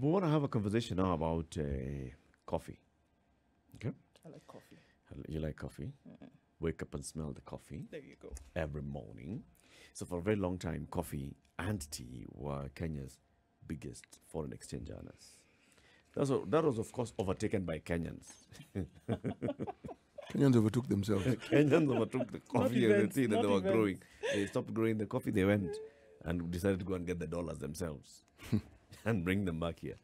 We want to have a conversation now about uh, coffee. Okay? I like coffee. You like coffee? Wake up and smell the coffee There you go. every morning. So, for a very long time, coffee and tea were Kenya's biggest foreign exchange earners. That's a- that was, of course, overtaken by Kenyans. Kenyans overtook themselves. Kenyans overtook the coffee and the tea that they were events. growing. They stopped growing the coffee, they went and decided to go and get the dollars themselves and bring them back here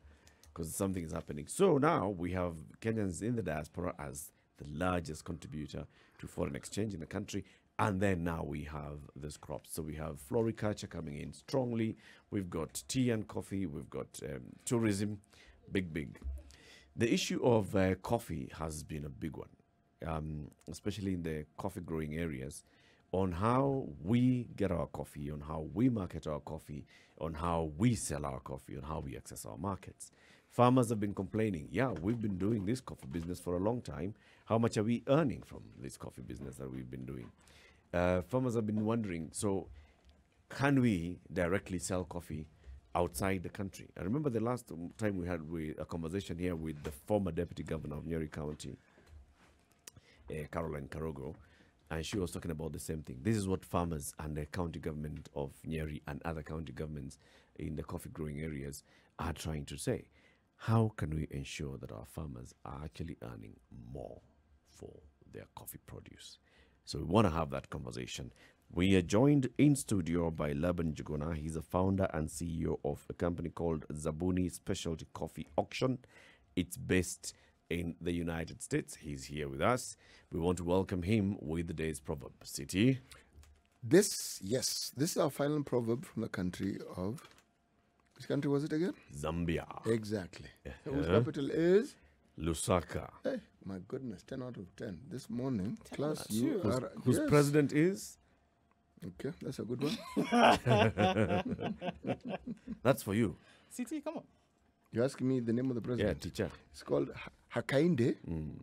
because something is happening. So now we have Kenyans in the diaspora as the largest contributor to foreign exchange in the country. And then now we have this crops. So we have floriculture coming in strongly. We've got tea and coffee. We've got um, tourism, big, big. The issue of uh, coffee has been a big one, um, especially in the coffee growing areas, on how we get our coffee, on how we market our coffee, on how we sell our coffee, on how we access our markets. Farmers have been complaining, yeah, we've been doing this coffee business for a long time. How much are we earning from this coffee business that we've been doing? Uh, farmers have been wondering, so can we directly sell coffee outside the country? I remember the last time we had we, a conversation here with the former deputy governor of Nyeri County, uh, Caroline Karugu, and she was talking about the same thing. This is what farmers and the county government of Nyeri and other county governments in the coffee growing areas are trying to say. How can we ensure that our farmers are actually earning more for their coffee produce? So we want to have that conversation. We are joined in studio by Laban Njuguna. He's a founder and CEO of a company called Zabuni Specialty Coffee Auction. It's based in the United States. He's here with us. We want to welcome him with the day's proverb. City. This, yes, this is our final proverb from the country of. Which country was it again? Zambia. Exactly. Whose Uh-huh. capital is? Lusaka. Hey, my goodness, 10 out of 10. This morning, class, out you two. are. Whose yes. president is? Okay, that's a good one. That's for you. CT, come on. You're asking me the name of the president? Yeah, president? teacher. It's called Ha- Hakainde Mm.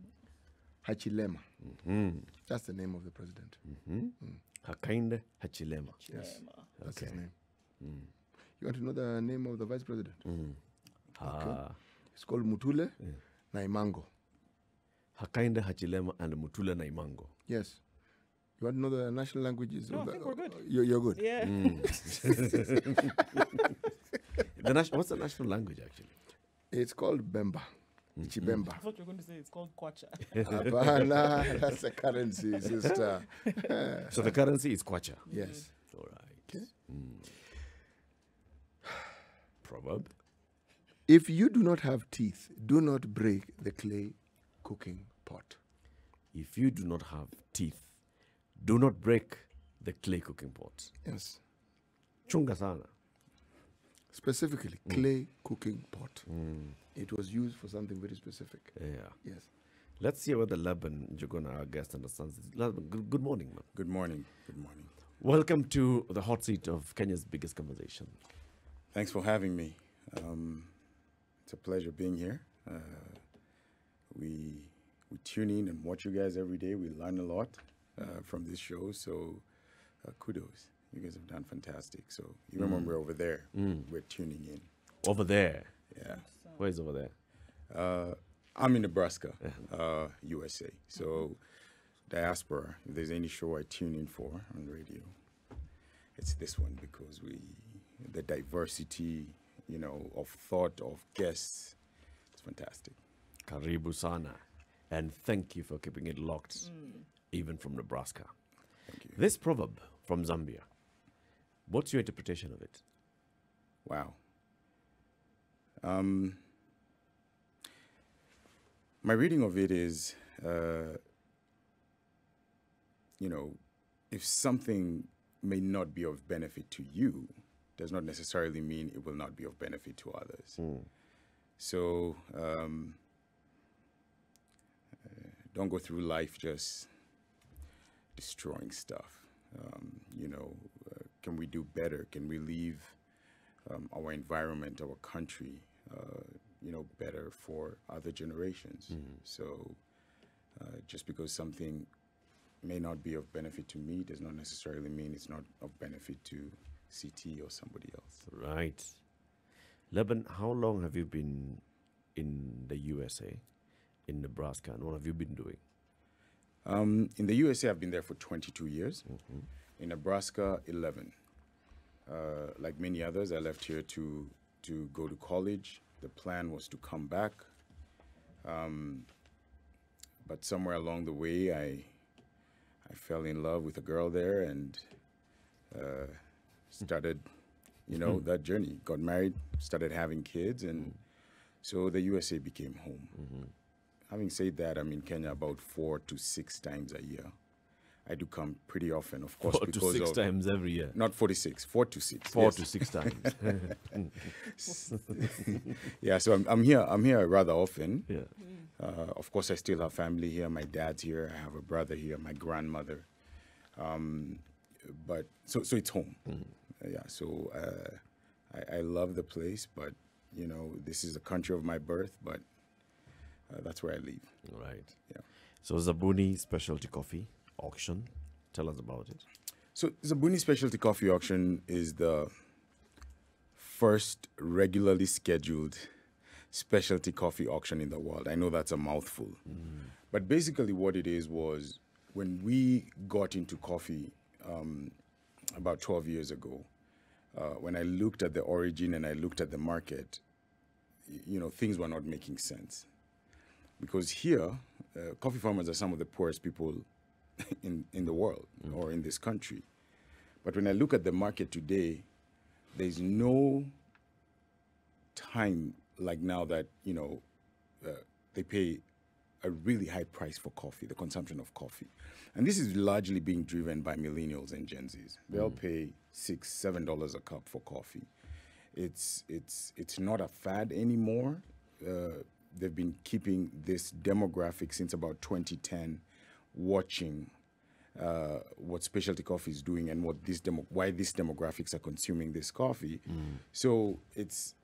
Hichilema. Mm. That's the name of the president. hmm Hakainde Hichilema. Yes, Chilema. that's Okay. his name. Mm. You want to know the name of the vice president? Mm. Ah, It's called Mutule Yeah. Naimango. Hakainde Hichilema and Mutule Naimango. Yes. You want to know the national languages? No, of I the- think we're good. You're, you're good. Yeah. Mm. the nation, what's the national language actually? It's called Bemba. Mm-hmm. Chibemba. I thought you were going to say it's called Kwacha. Hapana, that's a currency, sister. So the currency is kwacha. yes. All right. Okay. Mm. Proverb. If you do not have teeth, do not break the clay cooking pot. If you do not have teeth, do not break the clay cooking pot. Yes. Chunga sana. Specifically, clay cooking pot. Mm. It was used for something very specific. Yeah. Yes. Let's hear whether Laban Njuguna, our guest, understands this. Laban, good, good morning, man. Good morning. Good morning. Welcome to the hot seat of Kenya's biggest conversation. Thanks for having me. Um, it's a pleasure being here. Uh, we we tune in and watch you guys every day. We learn a lot uh, from this show. So uh, kudos. You guys have done fantastic. So even when we're over there, Mm. we're tuning in. Over there. Yeah. Where is over there? Uh, I'm in Nebraska, uh, USA. So diaspora. If there's any show I tune in for on radio, it's this one because we the diversity, you know, of thought of guests. It's fantastic. Karibu sana. And thank you for keeping it locked, Mm. even from Nebraska. Thank you. This proverb from Zambia, what's your interpretation of it? Wow. Um, my reading of it is, uh, you know, if something may not be of benefit to you, does not necessarily mean it will not be of benefit to others. Mm. So um, uh, don't go through life just destroying stuff. Um, you know, uh, can we do better? Can we leave um, our environment, our country, uh, you know, better for other generations? So uh, just because something may not be of benefit to me does not necessarily mean it's not of benefit to CT or somebody else. Right. Lebanon, how long have you been in the USA, in Nebraska, and what have you been doing? Um, in the USA, I've been there for 22 years. In Nebraska, 11. Uh, like many others, I left here to to go to college. The plan was to come back, um, but somewhere along the way, I I fell in love with a girl there and uh, started, you know, that journey. Got married, started having kids, and so the USA became home. Having said that, I'm in Kenya about four to six times a year. I do come pretty often, of course, Four to because six of times every year. not 46, four to six. Four yes. to six times. Yeah, so I'm, I'm here. I'm here rather often. yeah. Uh, of course, I still have family here. My dad's here. I have a brother here. My grandmother. Um, but so so it's home. Uh, yeah. So uh, I, I love the place, but you know this is the country of my birth. But uh, that's where I live. Right. Yeah. So Zabuni Specialty Coffee Auction. Tell us about it. So Zabuni Specialty Coffee Auction is the first regularly scheduled specialty coffee auction in the world. I know that's a mouthful. But basically what it is was when we got into coffee um, about 12 years ago, uh, when I looked at the origin and I looked at the market, you know, things were not making sense. Because here, uh, coffee farmers are some of the poorest people in, in the world or in this country. But when I look at the market today, there's no time like now that, you know, uh, they pay a really high price for coffee, the consumption of coffee. And this is largely being driven by millennials and Gen Zs. They'll pay six, seven dollars a cup for coffee. It's it's it's not a fad anymore. Uh, they've been keeping this demographic since about 2010, watching uh, what specialty coffee is doing and what this demo- why these demographics are consuming this coffee. So it's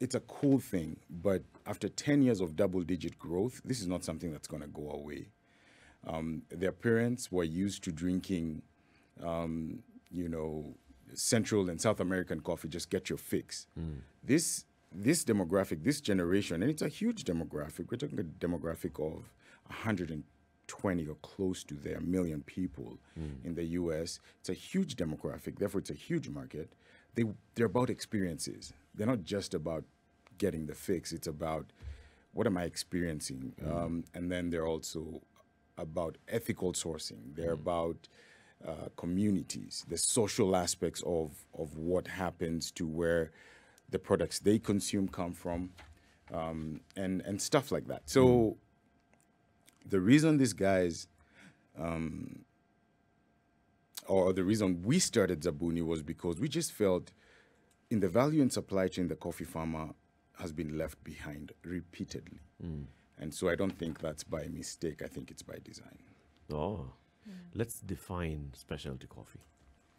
it's a cool thing, but after 10 years of double digit growth, this is not something that's going to go away. Um, their parents were used to drinking, um, you know, Central and South American coffee, just get your fix. This this demographic, this generation, and it's a huge demographic. We're talking a demographic of 120 or close to there million people in the U.S. It's a huge demographic, therefore it's a huge market. They they're about experiences. They're not just about getting the fix. It's about what am I experiencing, um, and then they're also about ethical sourcing. They're about uh, communities, the social aspects of of what happens to where the products they consume come from, um, and and stuff like that. So the reason these guys, um, or the reason we started Zabuni was because we just felt in the value and supply chain, the coffee farmer has been left behind repeatedly. And so I don't think that's by mistake. I think it's by design. Oh. Let's define specialty coffee.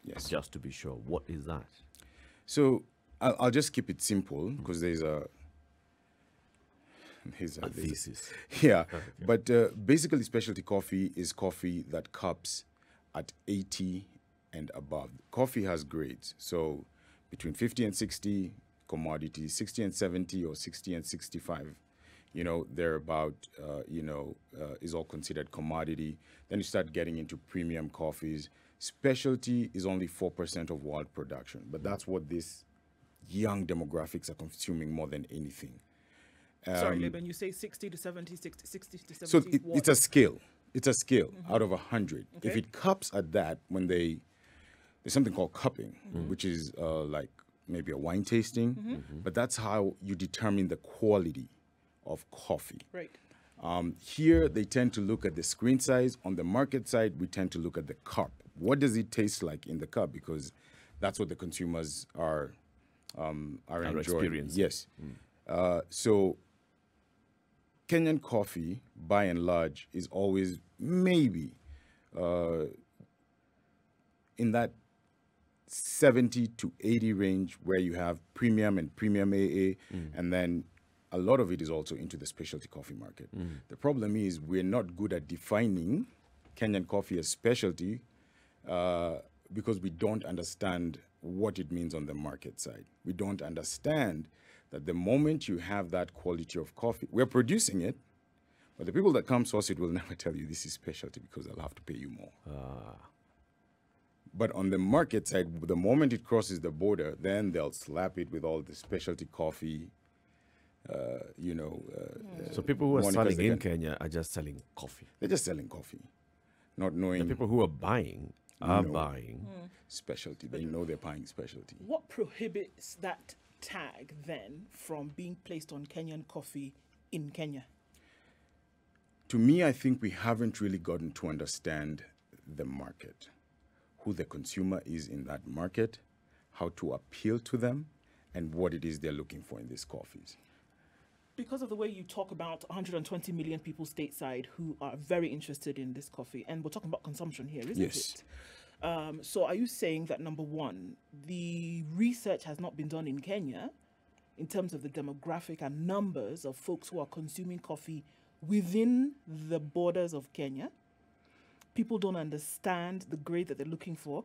Yes. Just to be sure. What is that? So I'll, I'll just keep it simple because there's a there's a, There's a- thesis. yeah, but uh, basically, specialty coffee is coffee that cups at 80 and above. Coffee has grades, so between 50 and 60 commodities, 60 and 70, or 60 and 65. You know, they're about, uh, you know, uh, is all considered commodity. Then you start getting into premium coffees. Specialty is only 4% of world production, but that's what these young demographics are consuming more than anything. Sorry, Laban, you say 60 to 70, 60, 60 to 70. So it, what? it's a scale. It's a scale out of a hundred. If it cups at that, when they there's something called cupping, which is uh, like maybe a wine tasting, but that's how you determine the quality of coffee. Right. Um, here, they tend to look at the screen size. On the market side, we tend to look at the cup. What does it taste like in the cup? Because that's what the consumers are um, are, Are enjoying. experiencing. Yes. Uh, so Kenyan coffee, by and large, is always maybe uh, in that 70 to 80 range where you have premium and premium AA, and then a lot of it is also into the specialty coffee market. The problem is we're not good at defining Kenyan coffee as specialty uh, because we don't understand what it means on the market side. We don't understand that the moment you have that quality of coffee, we're producing it, but the people that come source it will never tell you this is specialty because they'll have to pay you more. But on the market side, the moment it crosses the border, then they'll slap it with all the specialty coffee. Uh, you know, uh, So people who are Monica's selling in again. Kenya are just selling coffee. they're just selling coffee, not knowing. The people who are buying are No. buying. specialty. They know they're buying specialty. What prohibits that tag then from being placed on Kenyan coffee in Kenya? To me, I think we haven't really gotten to understand the market, who the consumer is in that market, how to appeal to them, and what it is they're looking for in these coffees. Because of the way you talk about 120 million people stateside who are very interested in this coffee, and we're talking about consumption here, isn't Yes. it? Um, so, are you saying that number one, the research has not been done in Kenya in terms of the demographic and numbers of folks who are consuming coffee within the borders of Kenya? People don't understand the grade that they're looking for.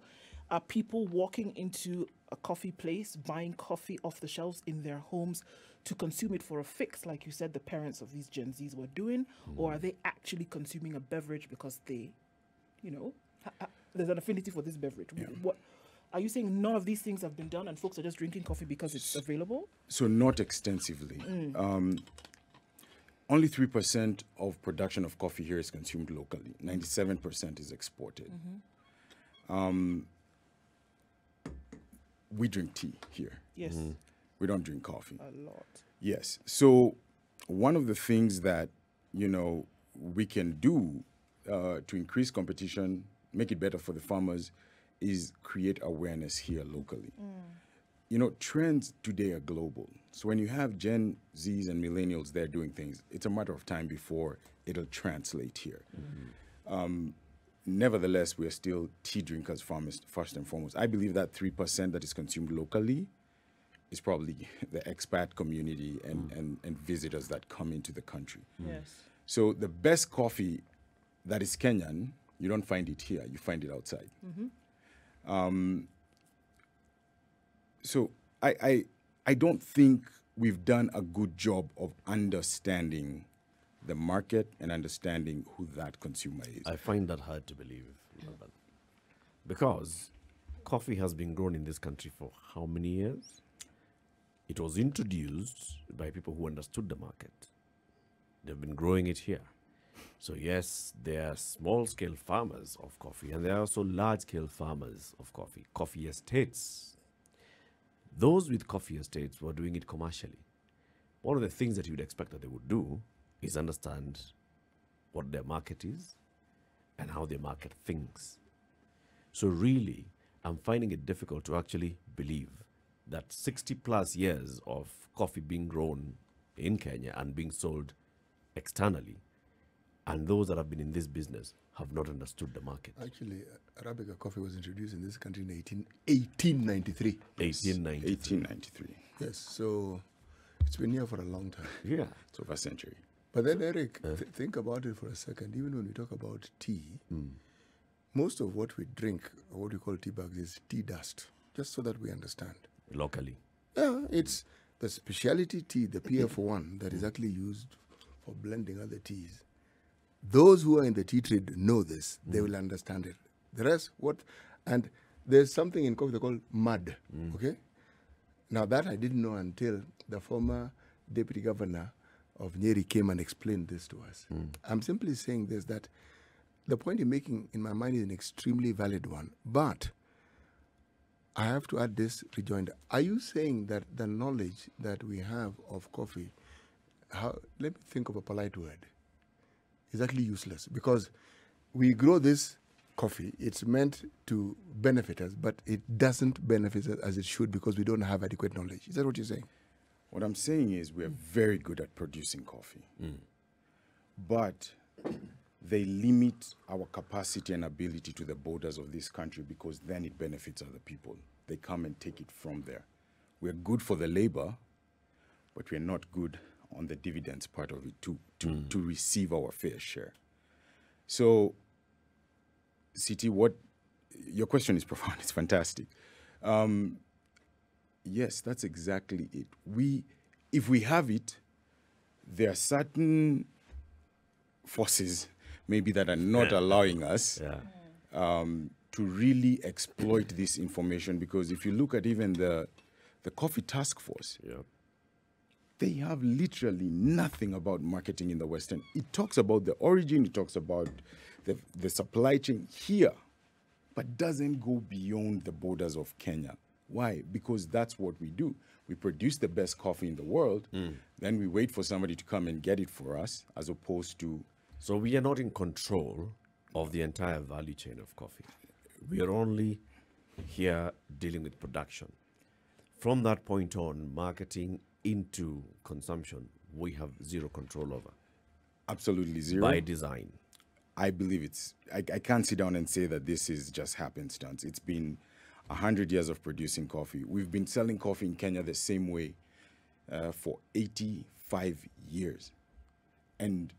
Are people walking into a coffee place, buying coffee off the shelves in their homes to consume it for a fix, like you said the parents of these Gen Zs were doing? Or are they actually consuming a beverage because they, you know, there's an affinity for this beverage? What are you saying? None of these things have been done, and folks are just drinking coffee because it's available? So not extensively. Um, only three percent of production of coffee here is consumed locally. Ninety-seven percent is exported. Um, we drink tea here. Yes, We don't drink coffee. a lot. Yes. So one of the things that you know we can do uh, to increase competition, make it better for the farmers, is create awareness here locally. Mm. You know, trends today are global. So when you have Gen Zs and millennials there doing things, it's a matter of time before it'll translate here. Mm-hmm. Um, nevertheless, we are still tea drinkers farmers, first and foremost. I believe that 3% that is consumed locally is probably the expat community and, mm. and, and visitors that come into the country. Yes. So the best coffee that is Kenyan, you don't find it here, you find it outside. Um, so I, I, I don't think we've done a good job of understanding the market and understanding who that consumer is. I find that hard to believe. Because coffee has been grown in this country for how many years? It was introduced by people who understood the market. They've been growing it here. So, yes, there are small scale farmers of coffee, and there are also large scale farmers of coffee, coffee estates. Those with coffee estates were doing it commercially. One of the things that you'd expect that they would do is understand what their market is and how they market thinks. So, really, I'm finding it difficult to actually believe that 60 plus years of coffee being grown in Kenya and being sold externally, and those that have been in this business have not understood the market. Actually, uh, Arabica coffee was introduced in this country in 18, 1893. 1890. 1893. Yes, so it's been here for a long time. Yeah. It's over a century. But then, Eric, th- think about it for a second. Even when we talk about tea, most of what we drink, or what we call tea bags, is tea dust, just so that we understand. Locally. Yeah, it's the specialty tea, the PF1, that is actually used for blending other teas. Those who are in the tea trade know this, they mm. will understand it. The rest, what? And there's something in coffee they call mud, mm. okay? Now, that I didn't know until the former deputy governor of Nyeri came and explained this to us. Mm. I'm simply saying this that the point you're making in my mind is an extremely valid one, but I have to add this rejoinder. Are you saying that the knowledge that we have of coffee, how, let me think of a polite word, is actually useless because we grow this coffee, it's meant to benefit us, but it doesn't benefit us as it should because we don't have adequate knowledge. Is that what you're saying? What I'm saying is we're very good at producing coffee, mm. but they limit our capacity and ability to the borders of this country because then it benefits other people. They come and take it from there. We're good for the labor, but we're not good on the dividends part of it to, to, to receive our fair share. So, CT, what your question is profound, it's fantastic. Um, Yes, that's exactly it. We if we have it, there are certain forces maybe that are not allowing us Yeah. um, to really exploit this information because if you look at even the the coffee task force Yeah. They have literally nothing about marketing in the western. It talks about the origin it talks about the, the supply chain here but doesn't go beyond the borders of kenya. Why? Because that's what we do. We produce the best coffee in the world hmm. then we wait for somebody to come and get it for us as opposed to So we are not in control of the entire value chain of coffee. We are only here dealing with production. From that point on, marketing into consumption, we have zero control over absolutely zero by design. I believe it's. I, I can't sit down and say that this is just happenstance. It's been a hundred years of producing coffee. We've been selling coffee in Kenya the same way uh, for 85 years, and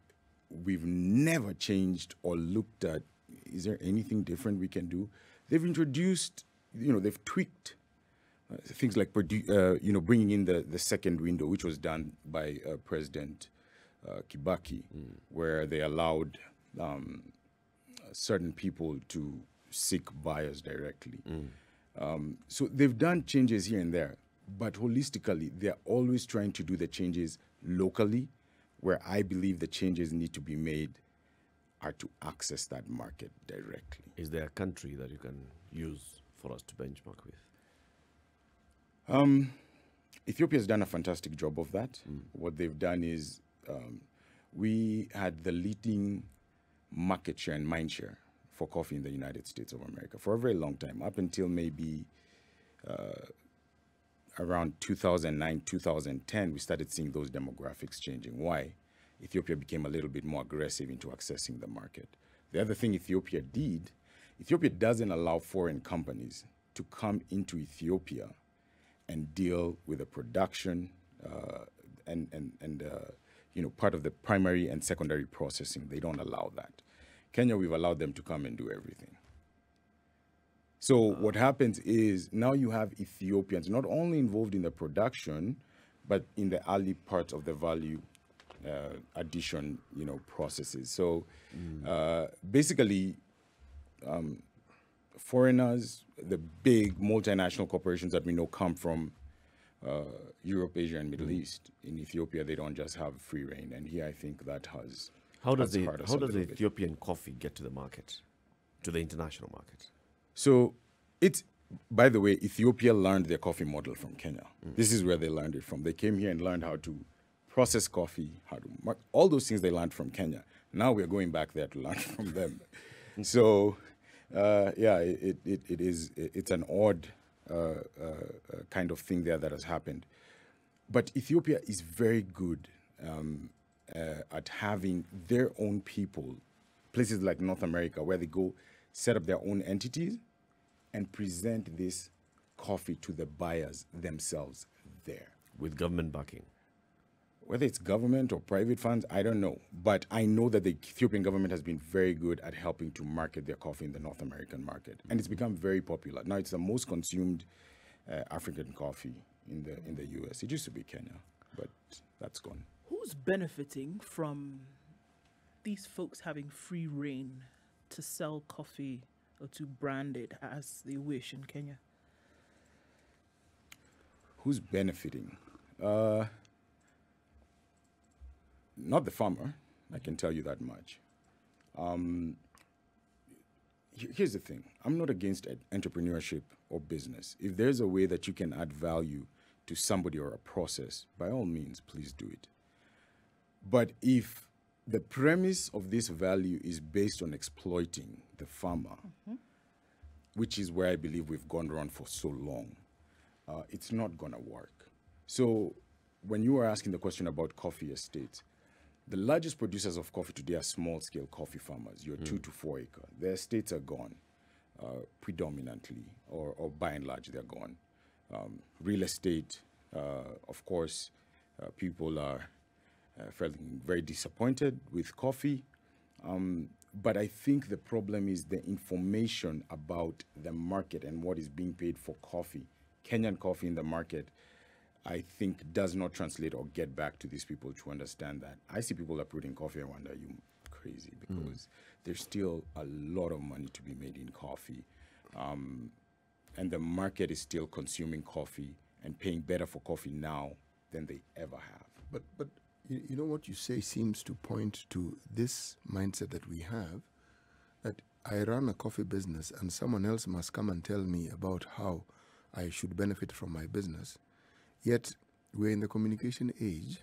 we've never changed or looked at. Is there anything different we can do? They've introduced, you know, they've tweaked things like uh, you know bringing in the, the second window, which was done by uh, President uh, Kibaki, where they allowed um, certain people to seek buyers directly. Um, so they've done changes here and there, but holistically, they're always trying to do the changes locally, where I believe the changes need to be made are to access that market directly. Is there a country that you can use for us to benchmark with? Um, Ethiopia has done a fantastic job of that. What they've done is um, we had the leading market share and mind share for coffee in the United States of America for a very long time, up until maybe uh, around 2009, 2010, we started seeing those demographics changing. Why? Ethiopia became a little bit more aggressive into accessing the market. The other thing Ethiopia did, Ethiopia doesn't allow foreign companies to come into Ethiopia and deal with the production uh, and and and uh, you know part of the primary and secondary processing. They don't allow that. Kenya, we've allowed them to come and do everything. So what happens is now you have Ethiopians not only involved in the production, but in the early parts of the value uh, addition, you know, processes. So uh, basically, um, foreigners, the big multinational corporations that we know come from uh, Europe, Asia, and Middle mm-hmm. East. In Ethiopia, they don't just have free reign, and here I think that has How does the how does the bit. Ethiopian coffee get to the market, to the international market? So it's by the way, Ethiopia learned their coffee model from Kenya. Mm. This is where they learned it from. They came here and learned how to process coffee, how to mark all those things they learned from Kenya. Now we're going back there to learn from them. Mm. So uh, yeah, it, it, it is it's an odd uh, uh, uh, kind of thing there that has happened. But Ethiopia is very good um, uh, at having their own people, places like North America, where they go set up their own entities and present this coffee to the buyers themselves there. With government backing. Whether it's government or private funds, I don't know. But I know that the Ethiopian government has been very good at helping to market their coffee in the North American market. And it's become very popular. Now it's the most consumed uh, African coffee in the, in the US. It used to be Kenya, but that's gone. Who's benefiting from these folks having free reign to sell coffee or to brand it as they wish in Kenya? Who's benefiting? Uh, not the farmer, I can tell you that much. Um, here's the thing I'm not against entrepreneurship or business. If there's a way that you can add value to somebody or a process, by all means, please do it. But if the premise of this value is based on exploiting the farmer, which is where I believe we've gone wrong for so long, uh, it's not going to work. So, when you were asking the question about coffee estates, the largest producers of coffee today are small scale coffee farmers, your two to four acre. Their estates are gone uh, predominantly, or, or by and large, they're gone. Um, real estate, uh, of course, uh, people are uh, feeling very disappointed with coffee. Um, but I think the problem is the information about the market and what is being paid for coffee, Kenyan coffee in the market. I think does not translate or get back to these people to understand that. I see people uprooting coffee and wonder, you crazy? Because there's still a lot of money to be made in coffee. Um, and the market is still consuming coffee and paying better for coffee now than they ever have. But but you, you know what you say seems to point to this mindset that we have that I run a coffee business and someone else must come and tell me about how I should benefit from my business. Yet we're in the communication age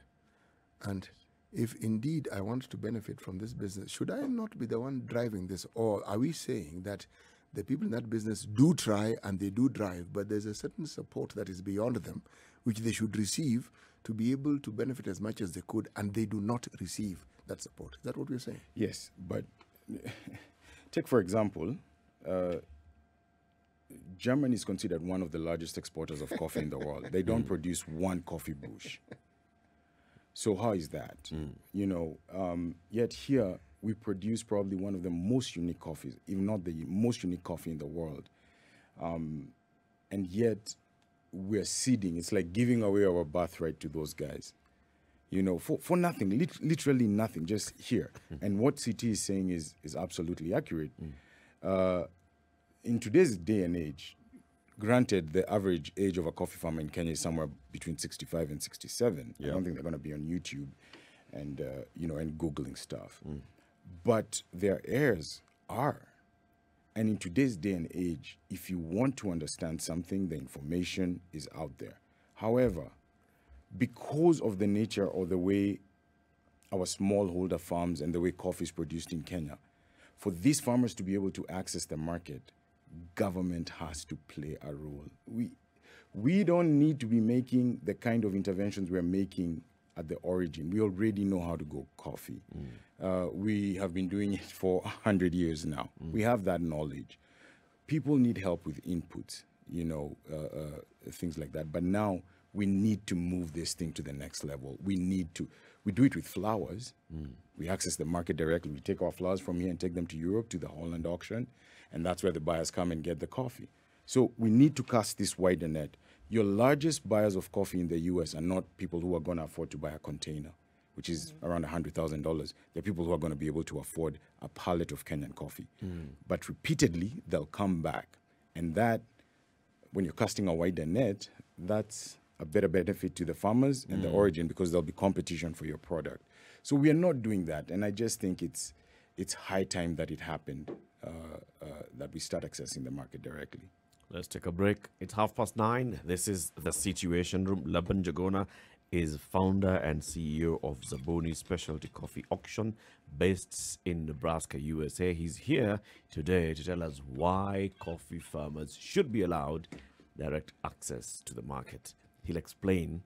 and if indeed I want to benefit from this business, should I not be the one driving this? Or are we saying that the people in that business do try and they do drive, but there's a certain support that is beyond them, which they should receive to be able to benefit as much as they could, and they do not receive that support. Is that what we're saying? Yes, but take for example, uh, Germany is considered one of the largest exporters of coffee in the world. They don't produce one coffee bush. So how is that? You know, um, yet here we produce probably one of the most unique coffees, if not the most unique coffee in the world. Um, and yet we're ceding. It's like giving away our birthright to those guys. You know, for, for nothing, lit- literally nothing, just here. And what CT is saying is is absolutely accurate. Uh, in today's day and age, granted, the average age of a coffee farmer in Kenya is somewhere between 65 and 67. I don't think they're going to be on YouTube and, uh, you know, and Googling stuff. But their heirs are. And in today's day and age, if you want to understand something, the information is out there. However, because of the nature or the way our smallholder farms and the way coffee is produced in Kenya, for these farmers to be able to access the market, government has to play a role. We, we don't need to be making the kind of interventions we're making at the origin. We already know how to grow coffee. Uh, we have been doing it for 100 years now. We have that knowledge. People need help with inputs, you know, uh, uh, things like that. But now we need to move this thing to the next level. We need to, we do it with flowers. We access the market directly. We take our flowers from here and take them to Europe to the Holland auction. And that's where the buyers come and get the coffee. So we need to cast this wider net. Your largest buyers of coffee in the US are not people who are going to afford to buy a container, which is mm. around $100,000. They're people who are going to be able to afford a pallet of Kenyan coffee. Mm. But repeatedly, they'll come back. And that, when you're casting a wider net, that's a better benefit to the farmers and the mm. origin because there'll be competition for your product. So we are not doing that. And I just think it's, it's high time that it happened, Uh, uh, that we start accessing the market directly. Let's take a break. It's half past nine. This is the Situation Room. Laban Njuguna is founder and CEO of Zabuni Specialty Coffee Auction based in Nebraska, USA. He's here today to tell us why coffee farmers should be allowed direct access to the market. He'll explain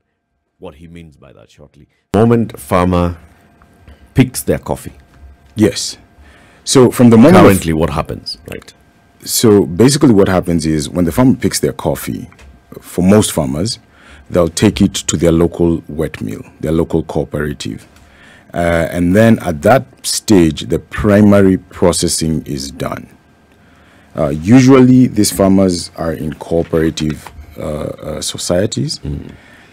what he means by that shortly. Moment farmer picks their coffee. Yes. So from the moment Currently, what happens, right? So basically, what happens is when the farmer picks their coffee, for most farmers, they'll take it to their local wet mill, their local cooperative. Uh, and then at that stage, the primary processing is done. Uh, usually, these farmers are in cooperative uh, uh, societies,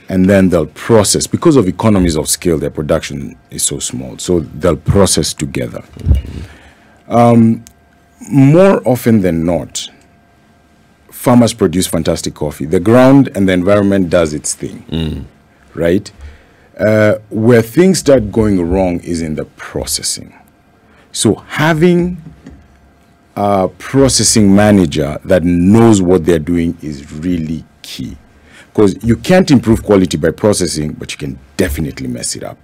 and then they'll process because of economies of scale. Their production is so small, so they'll process together. Um, more often than not, farmers produce fantastic coffee. The ground and the environment does its thing, right? Uh, where things start going wrong is in the processing. So having a processing manager that knows what they're doing is really key. Because you can't improve quality by processing, but you can definitely mess it up.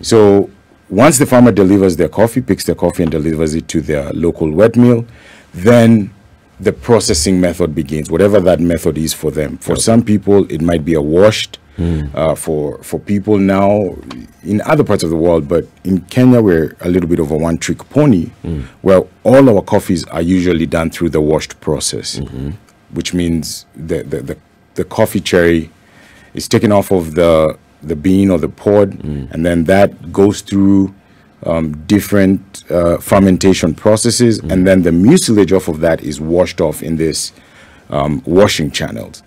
So once the farmer delivers their coffee, picks their coffee and delivers it to their local wet mill, then the processing method begins, whatever that method is for them. For some people, it might be a washed. Hmm. Uh, for for people now in other parts of the world, but in Kenya we're a little bit of a one-trick pony, hmm. where all our coffees are usually done through the washed process, mm-hmm. which means the, the the the coffee cherry is taken off of the the bean or the pod, and then that goes through um, different uh, fermentation processes, and then the mucilage off of that is washed off in this um, washing channels.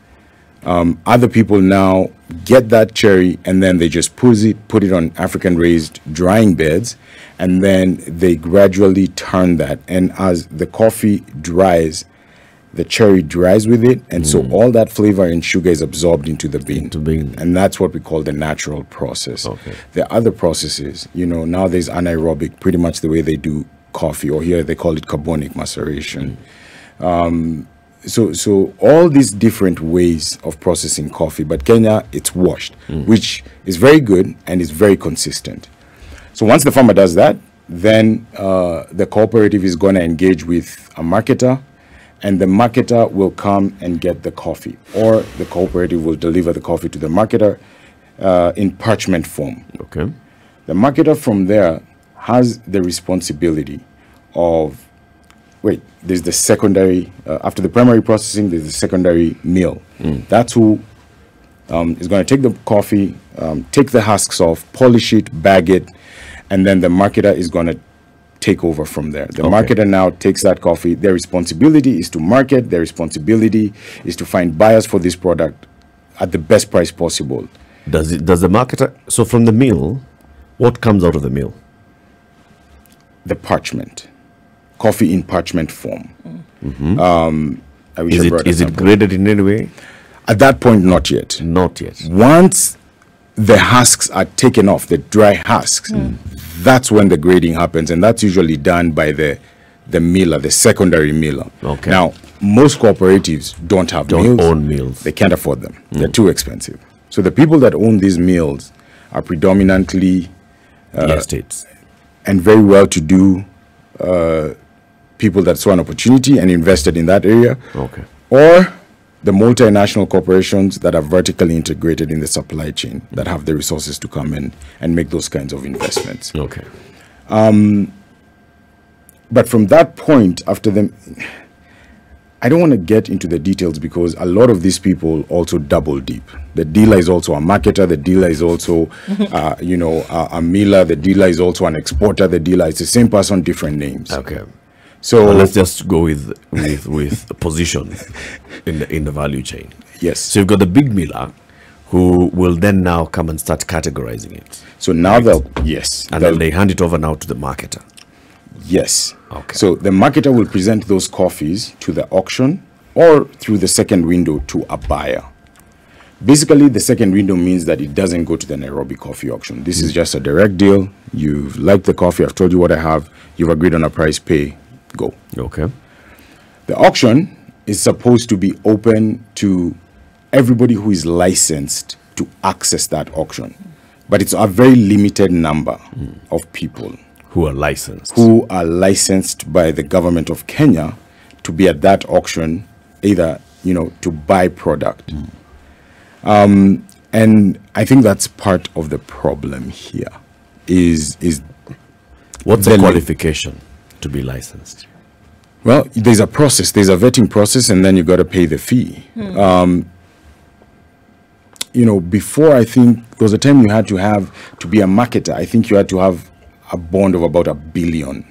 Um, other people now get that cherry and then they just put it, put it on African raised drying beds, and then they gradually turn that. And as the coffee dries, the cherry dries with it, and so all that flavor and sugar is absorbed into the bean. Into bean. And that's what we call the natural process. Okay. Are other processes, you know, now there's anaerobic, pretty much the way they do coffee, or here they call it carbonic maceration. Um, so, so all these different ways of processing coffee, but Kenya, it's washed, which is very good and is very consistent. So once the farmer does that, then uh, the cooperative is going to engage with a marketer, and the marketer will come and get the coffee, or the cooperative will deliver the coffee to the marketer uh, in parchment form. Okay. The marketer from there has the responsibility of wait. There's the secondary uh, after the primary processing. There's the secondary mill. That's who um, is going to take the coffee, um, take the husks off, polish it, bag it, and then the marketer is going to take over from there. The marketer now takes that coffee. Their responsibility is to market. Their responsibility is to find buyers for this product at the best price possible. Does it? Does the marketer? So from the mill, what comes out of the mill? the parchment, coffee in parchment form. Um, I wish Is it is it graded in any way? At that point, not yet. Not yet. Once the husks are taken off, the dry husks, hmm. that's when the grading happens, and that's usually done by the the miller, the secondary miller. Okay. Now, most cooperatives don't have Don't mills. own mills. They can't afford them. Hmm. They're too expensive. So the people that own these mills are predominantly uh, the estates. and very well-to-do uh, people that saw an opportunity and invested in that area, Okay. or the multinational corporations that are vertically integrated in the supply chain that have the resources to come in and make those kinds of investments. Okay. But from that point, after them, I don't want to get into the details because a lot of these people also double deep. The dealer is also a marketer. The dealer is also, uh, you know, a, a miller. The dealer is also an exporter. The dealer is the same person, different names. Okay. So let's just go with with with a position in the in the value chain. yes. So you've got the big miller, who will then now come and start categorizing it, So now they'll yes, and they'll- then they hand it over now to the marketer. yes. Okay. So the marketer will present those coffees to the auction or through the second window to a buyer. Basically, the second window means that it doesn't go to the Nairobi coffee auction. This is hmm. just a direct deal. You've liked the coffee. I've told you what I have. You've agreed on a price. Pay. Go. Okay. The auction is supposed to be open to everybody who is licensed to access that auction, but it's a very limited number of people Who are licensed. who are licensed by the government of Kenya to be at that auction, either you know to buy product. Um, and I think that's part of the problem here. Is is What's the the li- qualification to be licensed? Well, there's a process. There's a vetting process, and then you got to pay the fee. Hmm. Um, you know, before I think there was a time you had to have to be a marketer. I think you had to have a bond of about a billion.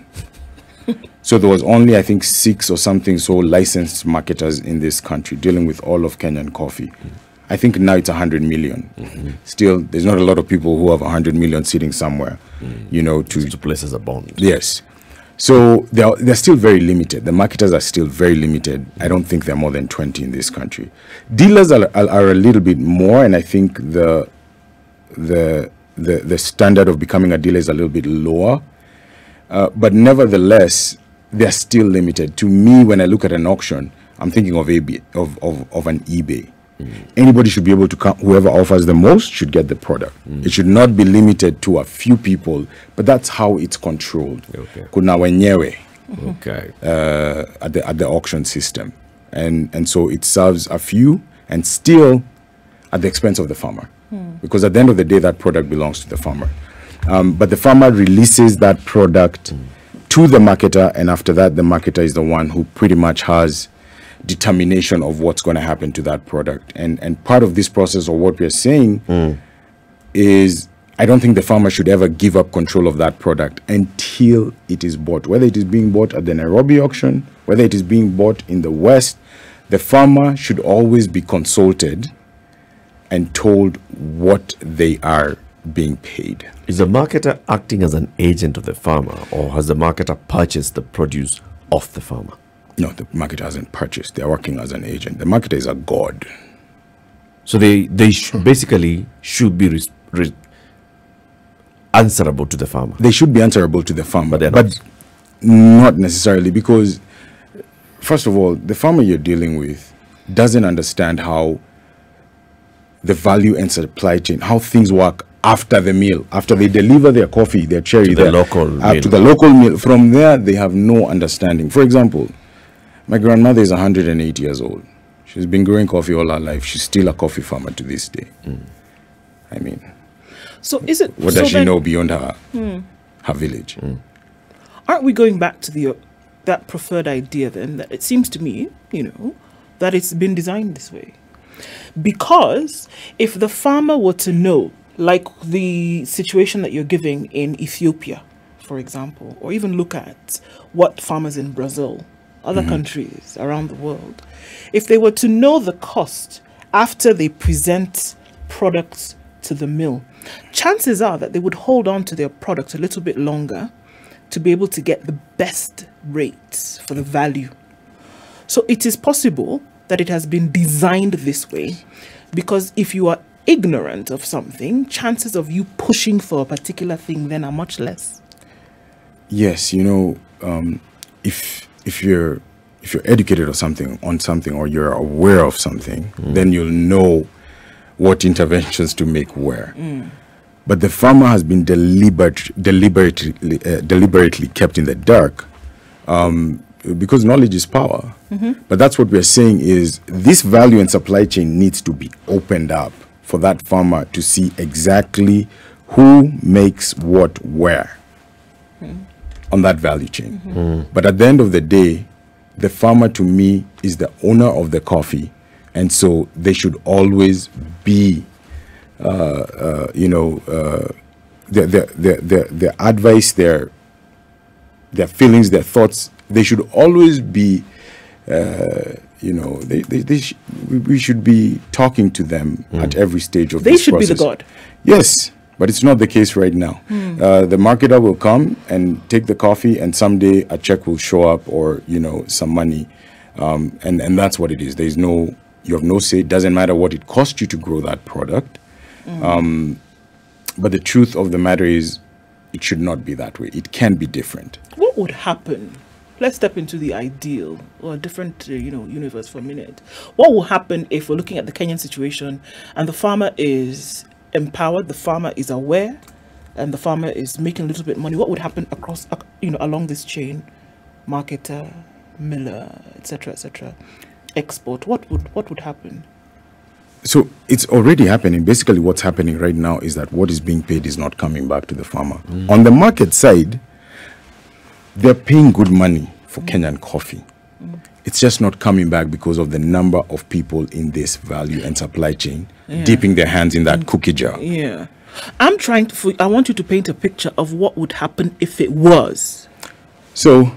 so there was only I think six or something so licensed marketers in this country dealing with all of Kenyan coffee. I think now it's a hundred million. Mm-hmm. Still, there's not a lot of people who have a hundred million sitting somewhere. Mm. You know, to To place as a bond. Yes. So they're, they're still very limited. The marketers are still very limited. I don't think there are more than 20 in this country. Dealers are, are, a little bit more, and I think the, the, the, the standard of becoming a dealer is a little bit lower. Uh, but nevertheless, they're still limited. To me, when I look at an auction, I'm thinking of, AB, of, of, of an eBay. Anybody should be able to come, whoever offers the most should get the product. It should not be limited to a few people, but that's how it's controlled. Okay. Kuna wenyewe Okay. uh, at the at the auction system, and and so it serves a few and still at the expense of the farmer, because at the end of the day, that product belongs to the farmer. Um, but the farmer releases that product to the marketer, and after that, the marketer is the one who pretty much has determination of what's going to happen to that product. And and part of this process, or what we're saying, mm. is I don't think the farmer should ever give up control of that product until it is bought. Whether it is being bought at the Nairobi auction, whether it is being bought in the West, the farmer should always be consulted and told what they are being paid. Is the marketer acting as an agent of the farmer, or has the marketer purchased the produce of the farmer? No, the marketer hasn't purchased. They're working as an agent. The marketer is a god. So they they sh- basically should be answerable to the farmer. They should be answerable to the farmer, But but not. necessarily because, first of all, the farmer you're dealing with doesn't understand how the value and supply chain, how things work after the meal, after they deliver their coffee, their cherry, To the their- local uh, to the local meal. From there, they have no understanding. For example, my grandmother is 108 years old. She's been growing coffee all her life. She's still a coffee farmer to this day. Mm. I mean, So is it? what so does she then know beyond her hmm. her village? Mm. Aren't we going back to the uh, that preferred idea then? That it seems to me, you know, that it's been designed this way. Because if the farmer were to know, like the situation that you're giving in Ethiopia, for example, or even look at what farmers in Brazil, other countries around the world, if they were to know the cost after they present products to the mill, chances are that they would hold on to their product a little bit longer to be able to get the best rates for the value. So it is possible that it has been designed this way because if you are ignorant of something, chances of you pushing for a particular thing then are much less. Yes, you know, um, if if you're if you're educated or something on something or you're aware of something, then you'll know what interventions to make where. But the farmer has been deliberate, deliberately uh, deliberately kept in the dark um, because knowledge is power. But that's what we're saying is this value and supply chain needs to be opened up for that farmer to see exactly who makes what where on that value chain. But at the end of the day, the farmer to me is the owner of the coffee, and so they should always be, uh, uh, you know, uh, their, their, their, their, their advice, their their feelings, their thoughts. They should always be, uh, you know, they, they, they sh- we, should be talking to them at every stage of They should be the. God. Yes, but it's not the case right now. Uh, the marketer will come and take the coffee, and someday a check will show up, or you know, some money, um, and and that's what it is. There's no, you have no say. It doesn't matter what it cost you to grow that product. Um, but the truth of the matter is, it should not be that way. It can be different. What would happen? Let's step into the ideal or a different, uh, you know, universe for a minute. What will happen if we're looking at the Kenyan situation and the farmer is empowered, the farmer is aware, and the farmer is making a little bit money? What would happen across, you know, along this chain, marketer, miller, etc., etc., export? What would what would happen? So it's already happening. Basically, what's happening right now is that what is being paid is not coming back to the farmer. Mm. On the market side, they're paying good money for mm. Kenyan coffee. Mm. It's just not coming back because of the number of people in this value and supply chain dipping their hands in that cookie jar. Yeah, I'm trying to. I want you to paint a picture of what would happen if it was. So,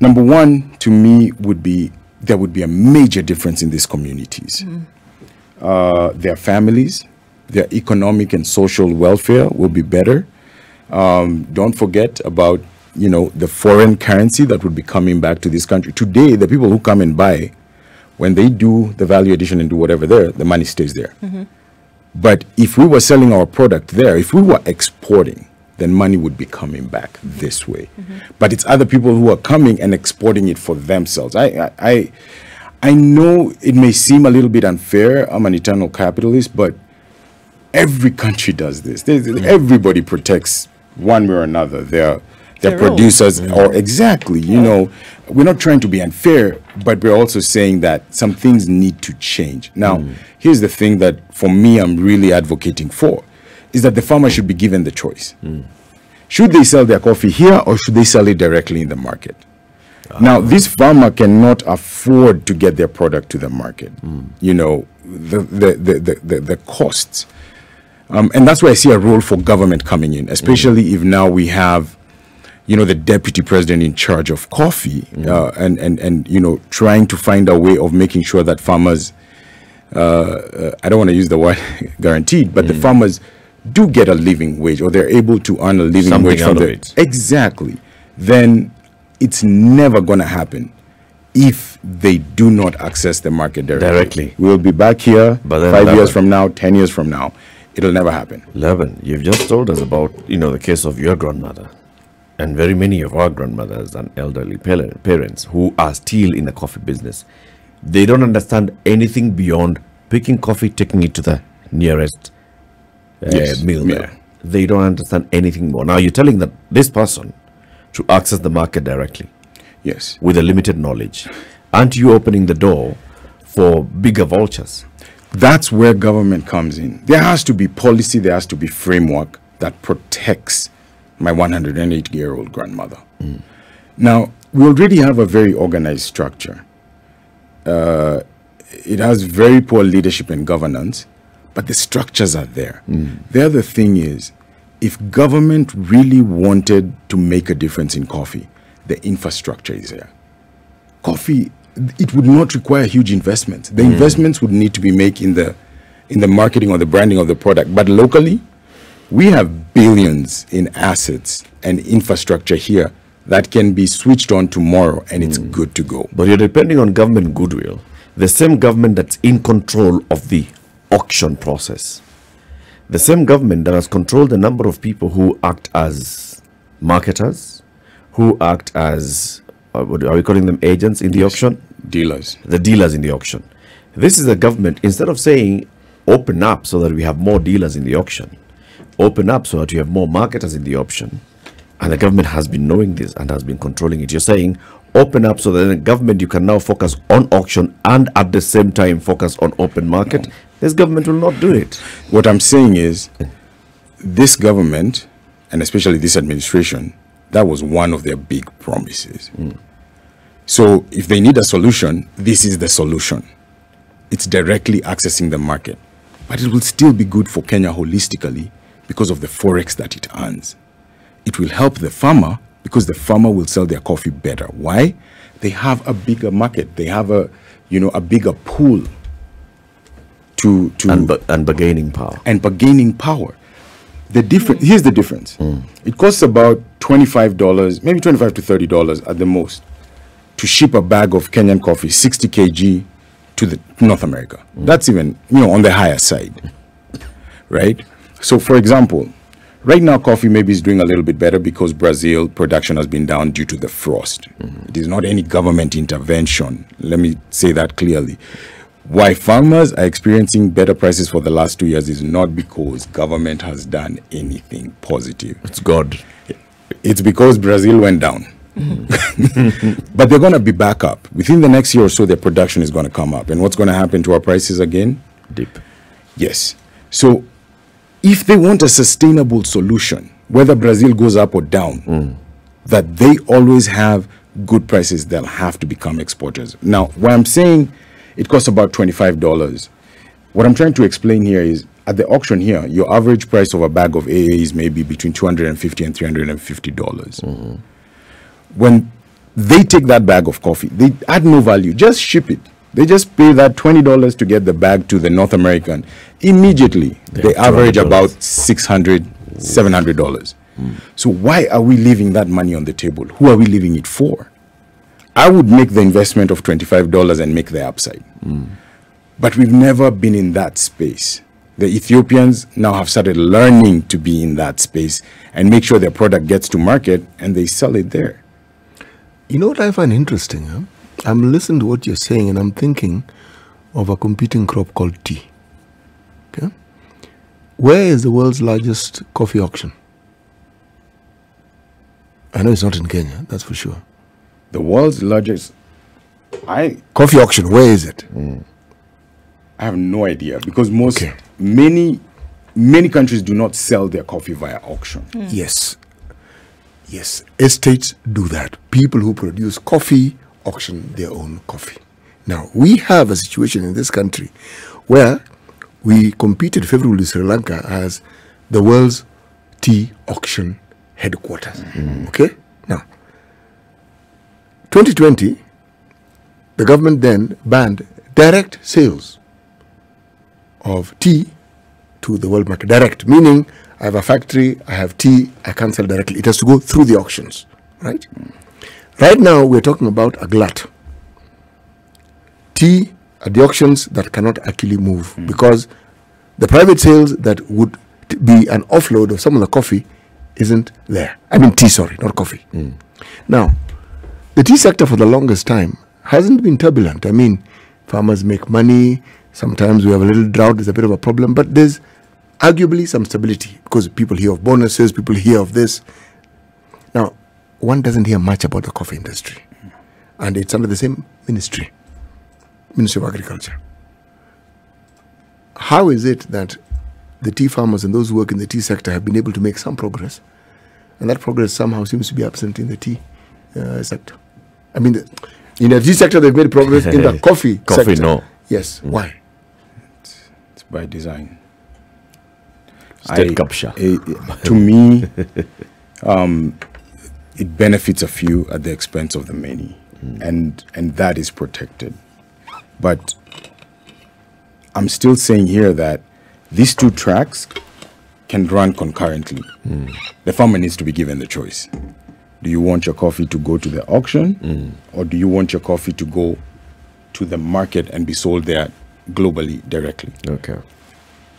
number one to me would be there would be a major difference in these communities. Uh, their families, their economic and social welfare will be better. Um, don't forget about you know the foreign currency that would be coming back to this country. Today, the people who come and buy, when they do the value addition and do whatever there, the money stays there. Mm-hmm. But if we were selling our product there, if we were exporting, then money would be coming back this way. Mm-hmm. But it's other people who are coming and exporting it for themselves. I, I, I, I know it may seem a little bit unfair. I'm an eternal capitalist, but every country does this. There's, mm-hmm. Everybody protects one way or another. Their their Their own. producers, or exactly, you know, we're not trying to be unfair, but we're also saying that some things need to change. Now, mm. here's the thing that for me I'm really advocating for is that the farmer should be given the choice. Mm. Should they sell their coffee here or should they sell it directly in the market? Ah. Now, this farmer cannot afford to get their product to the market. Mm. You know, the, the, the, the, the, the costs. Um, and that's where I see a role for government coming in, especially if now we have, you know, the deputy president in charge of coffee uh, and, and, and, you know, trying to find a way of making sure that farmers uh, uh, I don't want to use the word guaranteed, but the Mm. farmers do get a living wage or they're able to earn a living Something wage from the it. exactly. Then it's never going to happen if they do not access the market directly. Directly. We'll be back here But five never. years from now, ten years from now. It'll never happen. Laban, you've just told us about, you know, the case of your grandmother and very many of our grandmothers and elderly parents who are still in the coffee business. They don't understand anything beyond picking coffee, taking it to the nearest uh, Yes, mill. yeah. there. They don't understand anything more. Now you're telling that this person to access the market directly Yes. with a limited knowledge. Aren't you opening the door for bigger vultures? That's where government comes in. There has to be policy, there has to be framework that protects my 108 year old grandmother. Now, we already have a very organized structure. Uh, it has very poor leadership and governance, but the structures are there. The other thing is, if government really wanted to make a difference in coffee, the infrastructure is there coffee it would not require huge investments the investments would need to be made in the in the marketing or the branding of the product but locally we have billions in assets and infrastructure here that can be switched on tomorrow and it's good to go But you're depending on government goodwill. The same government that's in control of the auction process. The same government that has controlled the number of people who act as marketers, who act as, uh, are we calling them, agents in the auction? dealers The dealers in the auction. This is the government, instead of saying open up so that we have more dealers in the auction, open up so that you have more marketers in the option. and the government has been knowing this and has been controlling it. You're saying open up so that the government you can now focus on auction and at the same time focus on open market. This government will not do it. what i'm saying is this government and especially this administration that was one of their big promises hmm. so if they need a solution this is the solution it's directly accessing the market but it will still be good for kenya holistically because of the forex that it earns it will help the farmer because the farmer will sell their coffee better why they have a bigger market they have a you know a bigger pool to to And, and bargaining power. and bargaining power. The difference here's the difference. Mm. It costs about twenty-five dollars, maybe twenty-five to thirty dollars at the most, to ship a bag of Kenyan coffee, sixty kg, to the North America. Mm. That's even you know on the higher side, right? So, for example, right now coffee maybe is doing a little bit better because Brazil production has been down due to the frost. Mm-hmm. It is not any government intervention. Let me say that clearly. Why farmers are experiencing better prices for the last two years is not because government has done anything positive. It's God. It's because Brazil went down. Mm-hmm. but they're going to be back up. Within the next year or so, their production is going to come up. And what's going to happen to our prices again? Deep. Yes. So if they want a sustainable solution, whether Brazil goes up or down, that they always have good prices, they'll have to become exporters. Now, what I'm saying, it costs about $25. What I'm trying to explain here is at the auction here, your average price of a bag of AA is maybe between 250 and $350. dollars mm-hmm. When they take that bag of coffee, they add no value, just ship it. They just pay that $20 to get the bag to the North American. Immediately, they average $200. about $600, $700. So why are we leaving that money on the table? Who are we leaving it for? I would make the investment of $25 and make the upside. But we've never been in that space. The Ethiopians now have started learning to be in that space and make sure their product gets to market and they sell it there. You know what I find interesting? Huh? I'm listening to what you're saying and I'm thinking of a competing crop called tea. Okay? Where is the world's largest coffee auction? I know it's not in Kenya, that's for sure. The world's largest. I Coffee auction, where is it? Hmm. I have no idea because most Okay. many many countries do not sell their coffee via auction. Hmm. Yes. Yes. Estates do that. People who produce coffee auction their own coffee. Now, we have a situation in this country where we competed favorably with Sri Lanka as the world's tea auction headquarters. Mm-hmm. Okay? Now, 2020, the government then banned direct sales of tea to the world market direct, meaning I have a factory, I have tea, I can't sell directly. It has to go through the auctions, right? Mm. Right now, we're talking about a glut. Tea at the auctions that cannot actually move hmm. because the private sales that would t- be an offload of some of the coffee isn't there. I mean, tea, sorry, not coffee. Hmm. Now, the tea sector for the longest time hasn't been turbulent. I mean, farmers make money. Sometimes we have a little drought, there's a bit of a problem, but there's arguably some stability because people hear of bonuses, people hear of this. Now, one doesn't hear much about the coffee industry, and it's under the same ministry, Ministry of Agriculture. How is it that the tea farmers and those who work in the tea sector have been able to make some progress, and that progress somehow seems to be absent in the tea uh, sector? I mean, the, in the tea sector, they've made progress. in the coffee, Coffee, sector, no. Yes. Why? It's by design. State I- capture. eh, eh, to me, um, it benefits a few at the expense of the many, mm. and and that is protected. But I'm still saying here that these two tracks can run concurrently. Mm. The farmer needs to be given the choice. Do you want your coffee to go to the auction, mm. or do you want your coffee to go to the market and be sold there globally directly? Okay.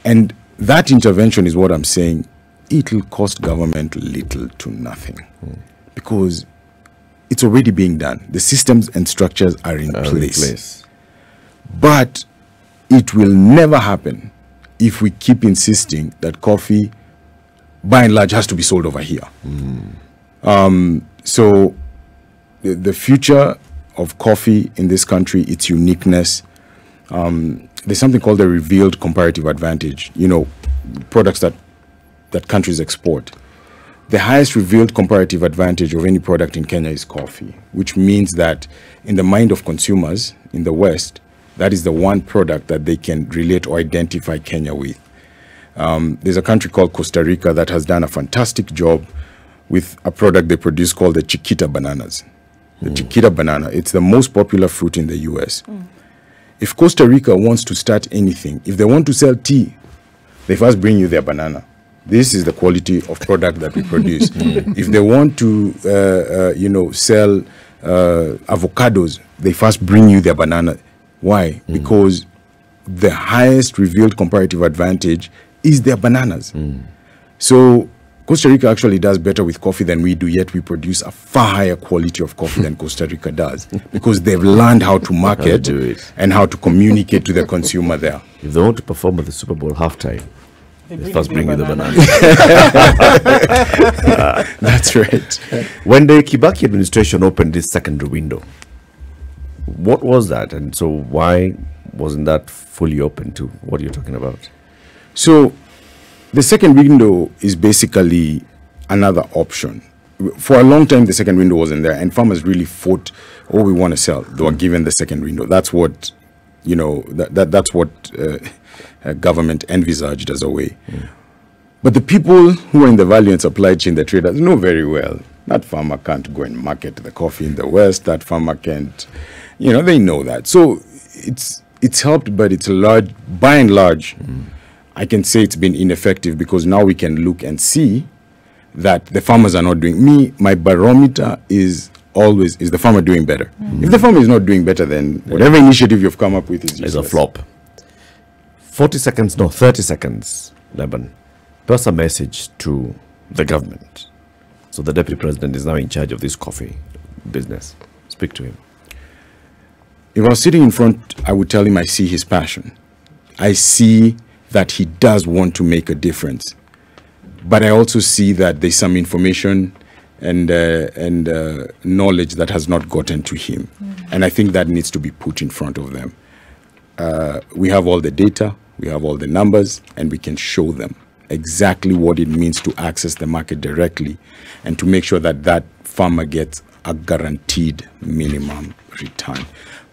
And that intervention is what I'm saying. It'll cost government little to nothing because it's already being done. The systems and structures are in, Uh, in place. place. But it will never happen if we keep insisting that coffee, by and large, has to be sold over here. Um, so, the, the future of coffee in this country, its uniqueness, um, there's something called the revealed comparative advantage. You know, products that that countries export. The highest revealed comparative advantage of any product in Kenya is coffee, which means that in the mind of consumers in the West, that is the one product that they can relate or identify Kenya with. Um, there's a country called Costa Rica that has done a fantastic job with a product they produce called the Chiquita bananas. The Chiquita banana, it's the most popular fruit in the US. If Costa Rica wants to start anything, if they want to sell tea, they first bring you their banana. This is the quality of product that we produce. if they want to, uh, uh, you know, sell uh, avocados, they first bring you their banana. Why? Because the highest revealed comparative advantage is their bananas. So Costa Rica actually does better with coffee than we do, yet we produce a far higher quality of coffee than Costa Rica does because they've learned how to market do it. and how to communicate to the consumer there. If they want to perform at the Super Bowl halftime, Bring first bring you the banana. banana. That's right. when the Kibaki administration opened this secondary window, what was that? And so why wasn't that fully open to what you're talking about? So the second window is basically another option. For a long time, the second window wasn't there, and farmers really fought, oh, we want to sell. They were given the second window. That's what, you know, that, that that's what uh, uh, government envisaged as a way. But the people who are in the value and supply chain, the traders, know very well that farmer can't go and market the coffee in the West. That farmer can't, you know, they know that. So it's it's helped, but it's a large. By and large, I can say it's been ineffective because now we can look and see that the farmers are not doing. Me, my barometer is always is the farmer doing better. If the farmer is not doing better, then whatever initiative you've come up with is It's a flop. 40 seconds, no, 30 seconds, Lebanon, Pass a message to the government. So the deputy president is now in charge of this coffee business. Speak to him. If I was sitting in front, I would tell him I see his passion. I see that he does want to make a difference. But I also see that there's some information and, uh, and uh, knowledge that has not gotten to him. And I think that needs to be put in front of them. Uh, we have all the data, we have all the numbers, and we can show them exactly what it means to access the market directly and to make sure that that farmer gets a guaranteed minimum return.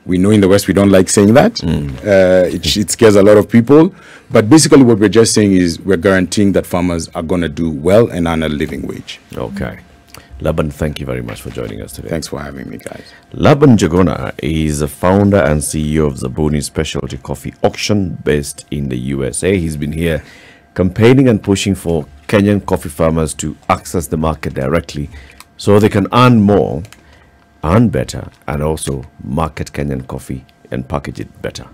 We know in the West we don't like saying that. Uh, it, it scares a lot of people. But basically, what we're just saying is we're guaranteeing that farmers are going to do well and earn a living wage. Okay. Laban, thank you very much for joining us today. Thanks for having me, guys. Laban Njuguna is the founder and CEO of Zabuni Specialty Coffee Auction based in the USA. He's been here campaigning and pushing for Kenyan coffee farmers to access the market directly so they can earn more, earn better, and also market Kenyan coffee and package it better.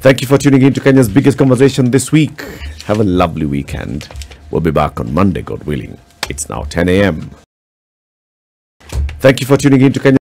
Thank you for tuning in to Kenya's biggest conversation this week. Have a lovely weekend. We'll be back on Monday, God willing. It's now 10 a.m. Thank you for tuning in to Kenya.